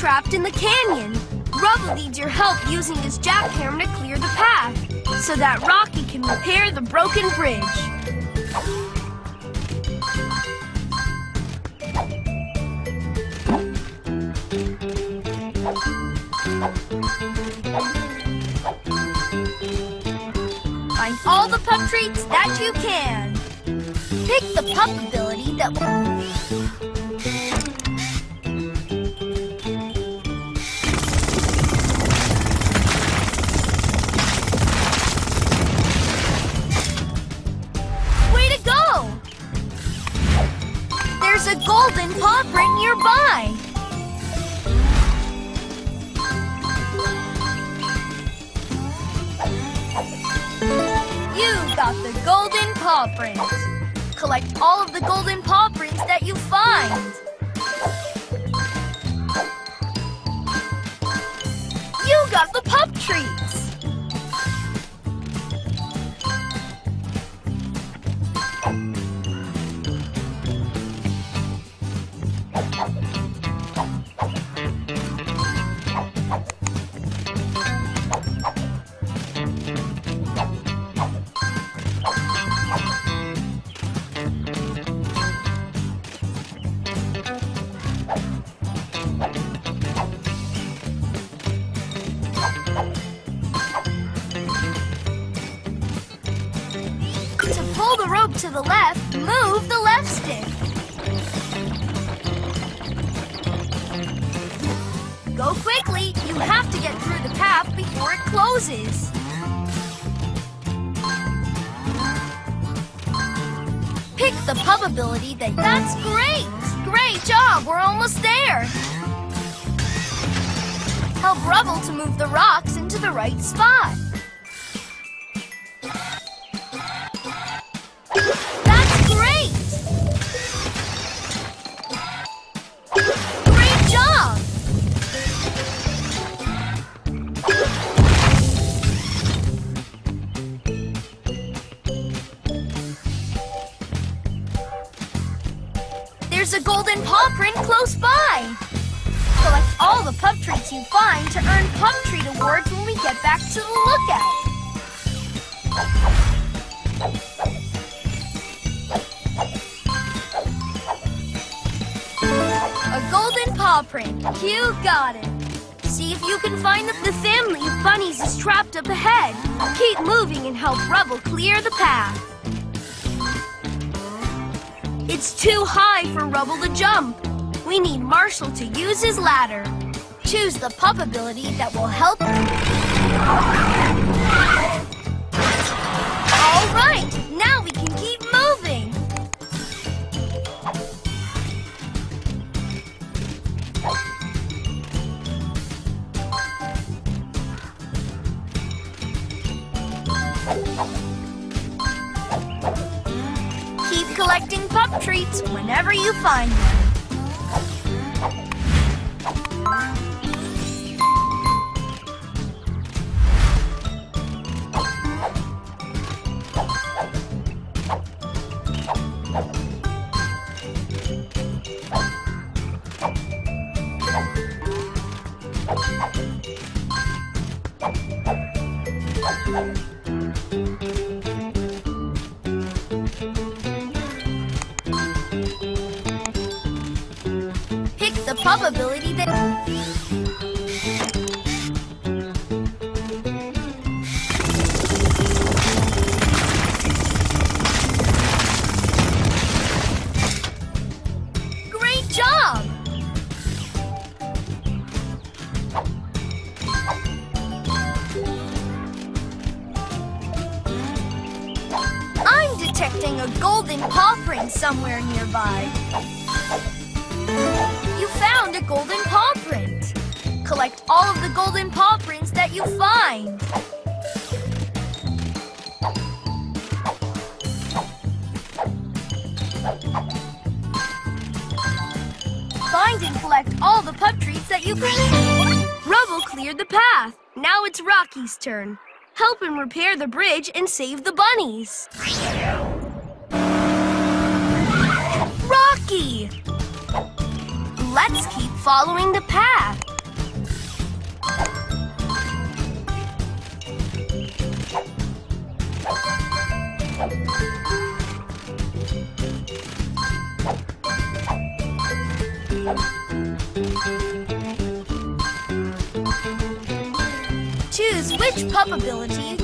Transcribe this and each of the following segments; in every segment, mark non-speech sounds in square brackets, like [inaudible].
trapped in the canyon. Rubble needs your help using his jackhammer to clear the path so that Rocky can repair the broken bridge. Find all the pup treats that you can. Pick the pup ability that will... that... That's great! Great job! We're almost there! Help Rubble to move the rocks into the right spot. The pup treats you find to earn pup treat awards when we get back to the lookout. A golden paw print. You got it. See if you can find the, the family of bunnies is trapped up ahead. Keep moving and help Rubble clear the path. It's too high for Rubble to jump. We need Marshall to use his ladder. Choose the pup ability that will help. All right, now we can keep moving. Keep collecting pup treats whenever you find them. Great job! I'm detecting a golden paw print somewhere nearby. You found a golden paw print. Collect all of the golden paw prints that you find. Find and collect all the pup treats that you can. Rubble cleared the path. Now it's Rocky's turn. Help him repair the bridge and save the bunnies. Let's keep following the path. Choose which pup ability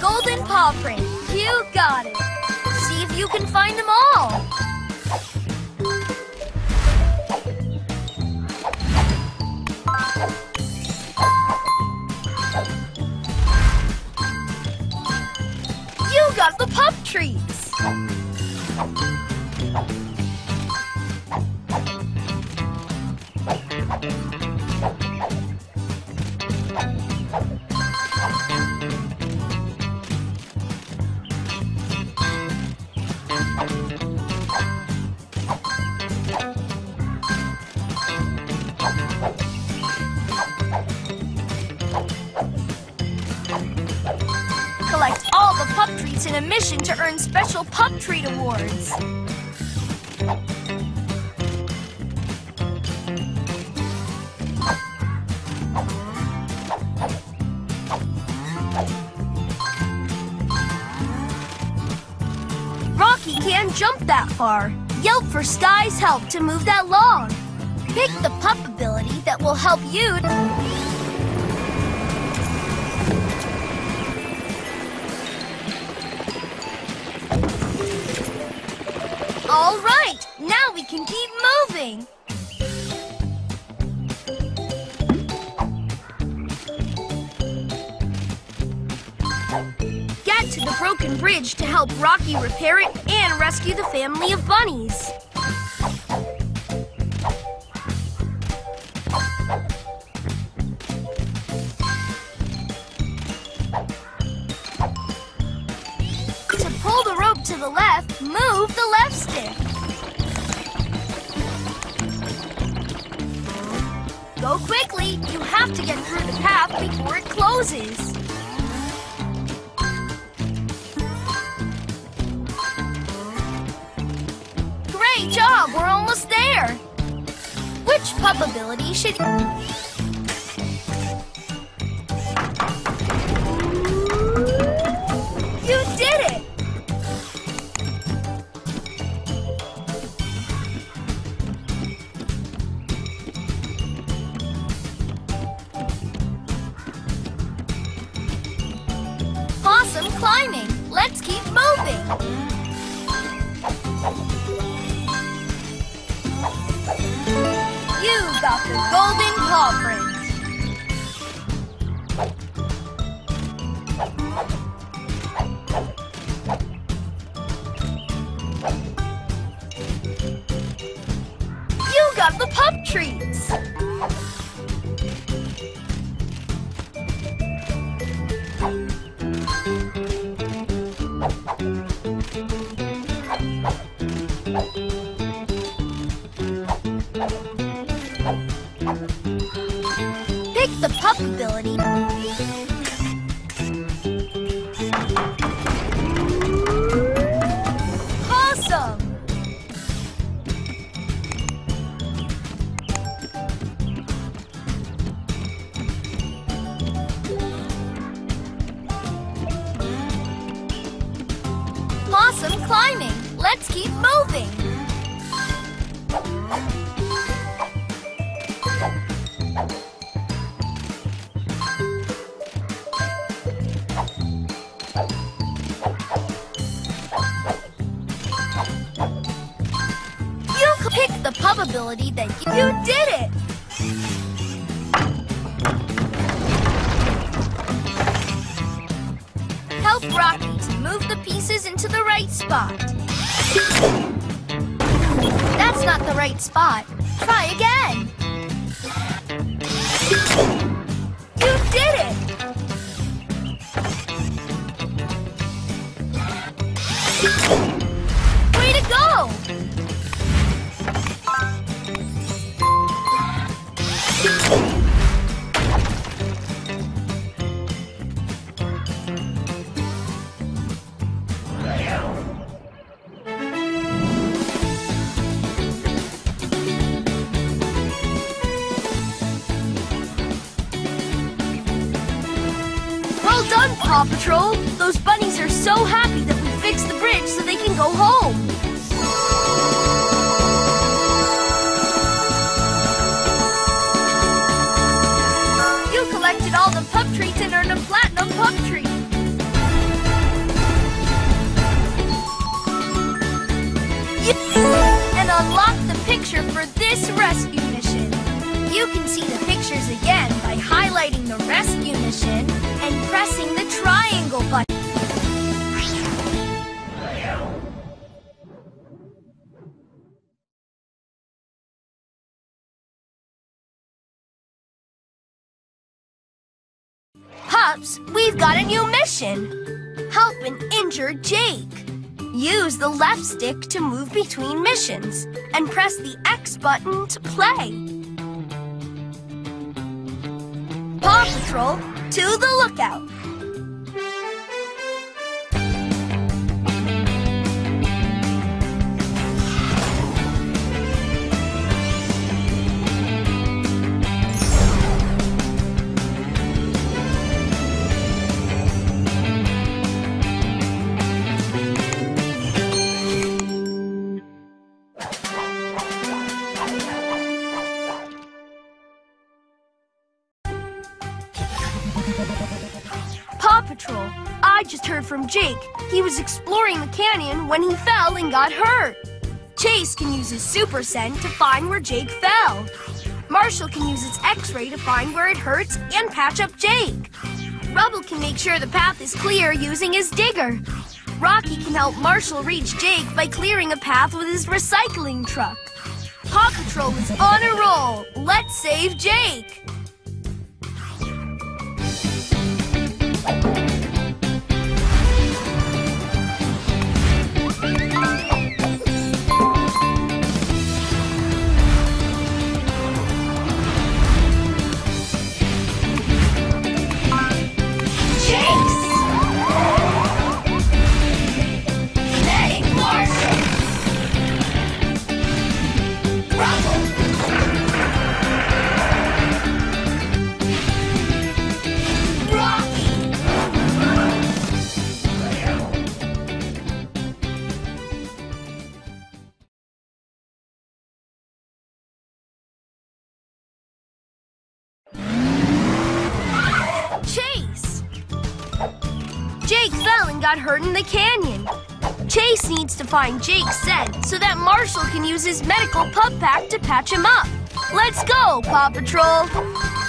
golden paw print. You got it. See if you can find them all. You got the pup treats. The pup treats in a mission to earn special pup treat awards. Rocky can't jump that far. Yelp for Skye's help to move that log. Pick the pup ability that will help you we can keep moving. Get to the broken bridge to help Rocky repair it and rescue the family of bunnies. To pull the rope to the left, move the left stick. Go quickly. You have to get through the path before it closes. Great job. We're almost there. Which pup ability should... the pup ability that you, you did it. Help Rocky to move the pieces into the right spot. That's not the right spot. Try again. Paw Patrol! Those bunnies are so happy that we fixed the bridge so they can go home. You collected all the pup treats and earned a platinum pup treat. You- and unlock the picture for this rescue. You can see the pictures again by highlighting the rescue mission and pressing the triangle button. Pups, we've got a new mission. Help an injured Jake. Use the left stick to move between missions and press the X button to play. Paw Patrol to the lookout. I just heard from Jake. He was exploring the canyon when he fell and got hurt. Chase can use his super scent to find where Jake fell. Marshall can use its x-ray to find where it hurts and patch up Jake. Rubble can make sure the path is clear using his digger. Rocky can help Marshall reach Jake by clearing a path with his recycling truck. Paw Patrol is on a roll. Let's save Jake. Got hurt in the canyon. Chase needs to find Jake's scent so that Marshall can use his medical pup pack to patch him up. Let's go, Paw Patrol!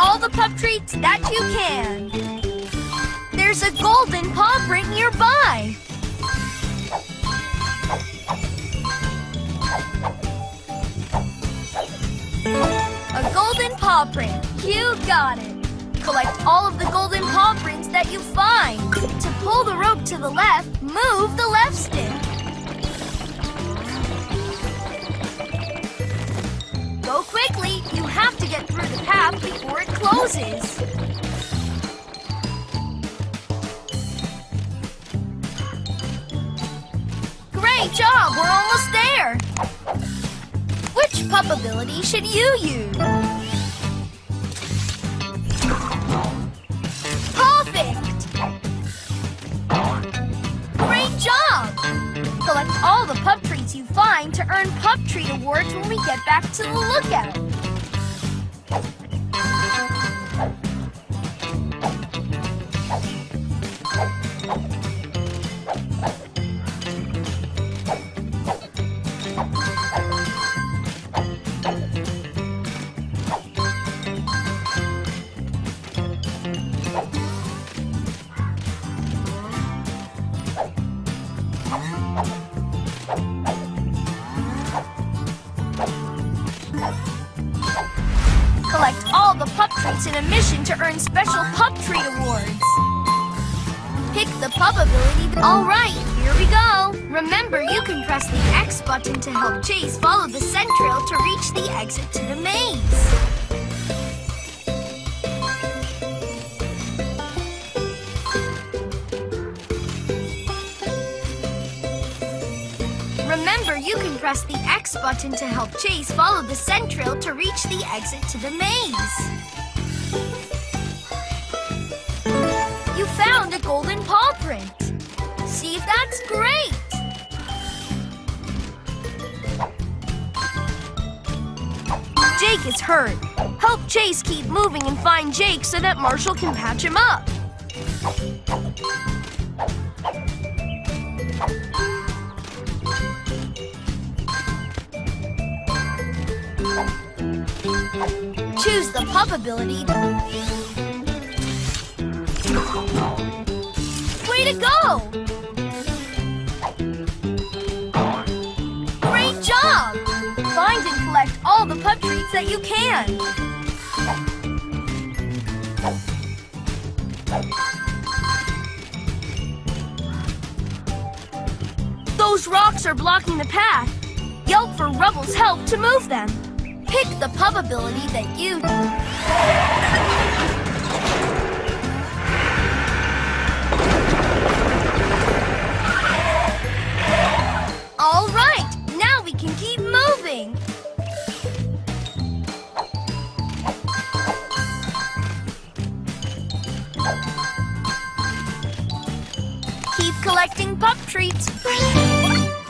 All the pup treats that you can. There's a golden paw print nearby. A golden paw print. You got it. Collect all of the golden paw prints that you find. To pull the rope to the left, move the left stick. Go quickly. You have to get through the path closes. Great job. We're almost there. Which pup ability should you use? Perfect. Great job. Collect all the pup treats you find to earn pup treat awards when we get back to the lookout. X button to help Chase follow the scent trail to reach the exit to the maze. Remember, you can press the X button to help Chase follow the scent trail to reach the exit to the maze. You found a golden paw print. See if that's great. Jake is hurt. Help Chase keep moving and find Jake so that Marshall can patch him up. Choose the pup ability. Way to go! Collect all the pup treats that you can. Those rocks are blocking the path. Yelp for Rubble's help to move them. Pick the pup ability that you... All right, now we can keep moving. Pup treats.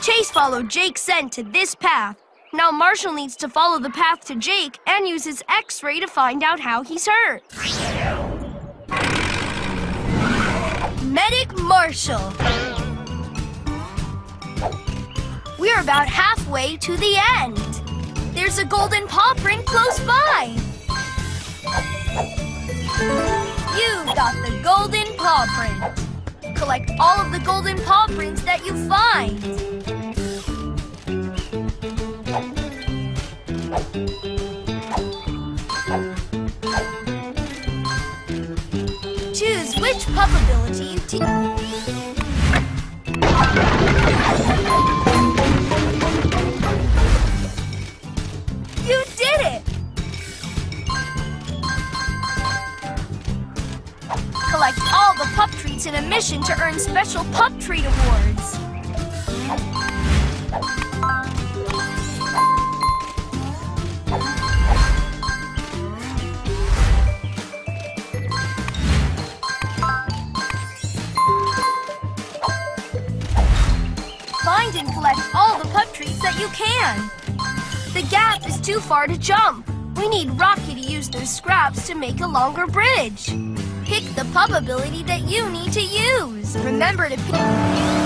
Chase followed Jake's scent to this path. Now Marshall needs to follow the path to Jake and use his x-ray to find out how he's hurt. Medic Marshall. We're about halfway to the end. There's a golden paw print close by. You've got the golden paw print. Collect all of the golden paw prints that you find. Choose which pup ability you to. Collect all the pup treats in a mission to earn special pup treat awards. Find and collect all the pup treats that you can. The gap is too far to jump. We need Rocky to use those scraps to make a longer bridge. The pup ability that you need to use. Remember to pick...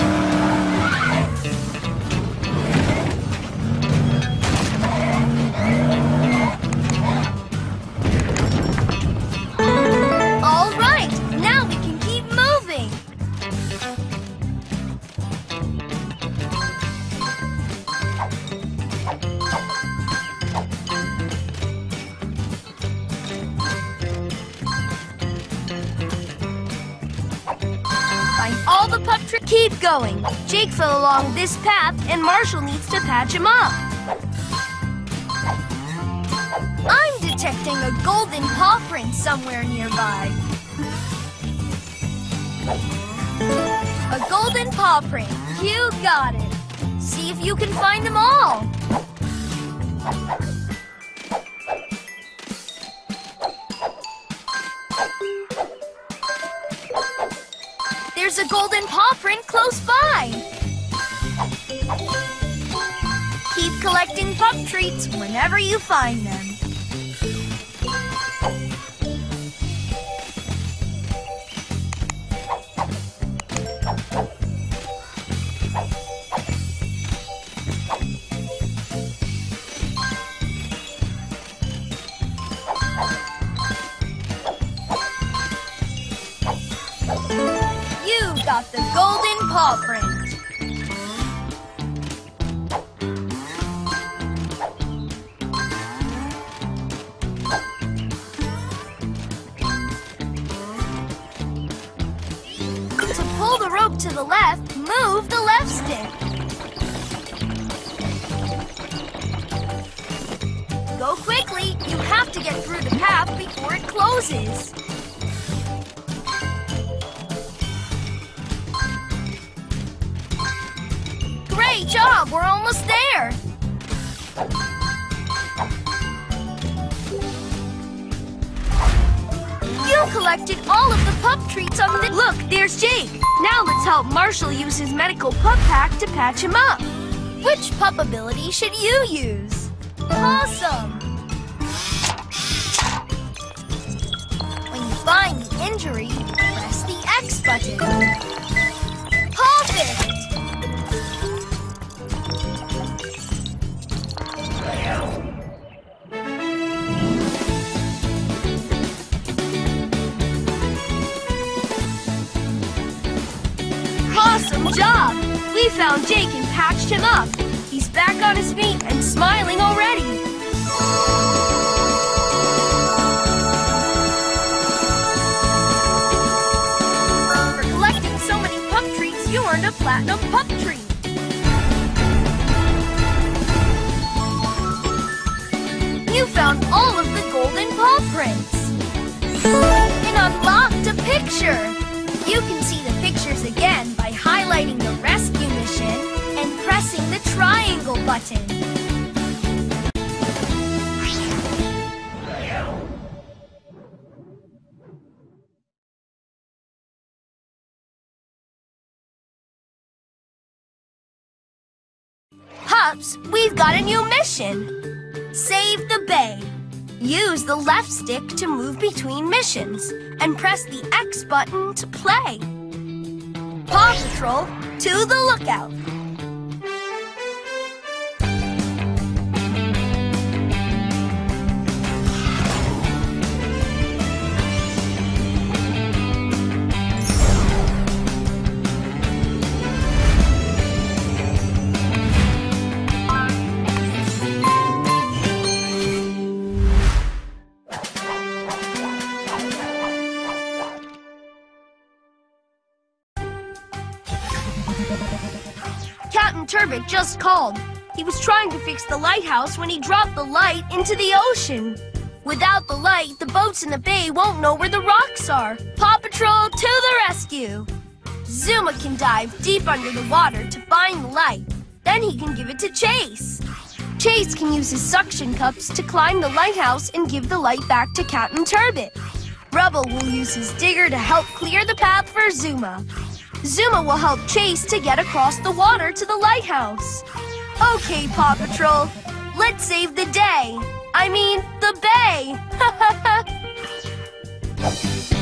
Jake fell along this path, and Marshall needs to patch him up. I'm detecting a golden paw print somewhere nearby. A golden paw print. You got it. See if you can find them all. There's a golden paw print close by. Keep collecting pup treats whenever you find them. To the left, move the left stick. Go quickly. You have to get through the path before it closes. Great job! We're almost there! Collected all of the pup treats on the... Look, there's Jake! Now let's help Marshall use his medical pup pack to patch him up. Which pup ability should you use? Awesome! When you find the injury, press the X button. Found Jake and patched him up. He's back on his feet and smiling already. For collecting so many pup treats, you earned a platinum pup treat. You found all of the golden paw prints. And unlocked a picture. You can see the pictures again by highlighting the triangle button. Pups, we've got a new mission. Save the bay. Use the left stick to move between missions and press the X button to play. Paw Patrol, to the lookout. Turbot just called. He was trying to fix the lighthouse when he dropped the light into the ocean. Without the light, the boats in the bay won't know where the rocks are. Paw Patrol to the rescue! Zuma can dive deep under the water to find the light. Then he can give it to Chase. Chase can use his suction cups to climb the lighthouse and give the light back to Captain Turbot. Rubble will use his digger to help clear the path for Zuma. Zuma will help Chase to get across the water to the lighthouse. Okay, Paw Patrol, let's save the day. I mean, the bay. [laughs]